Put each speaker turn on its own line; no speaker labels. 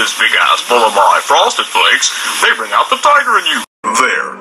this big ass full of my frosted flakes, they bring out the tiger in you. There,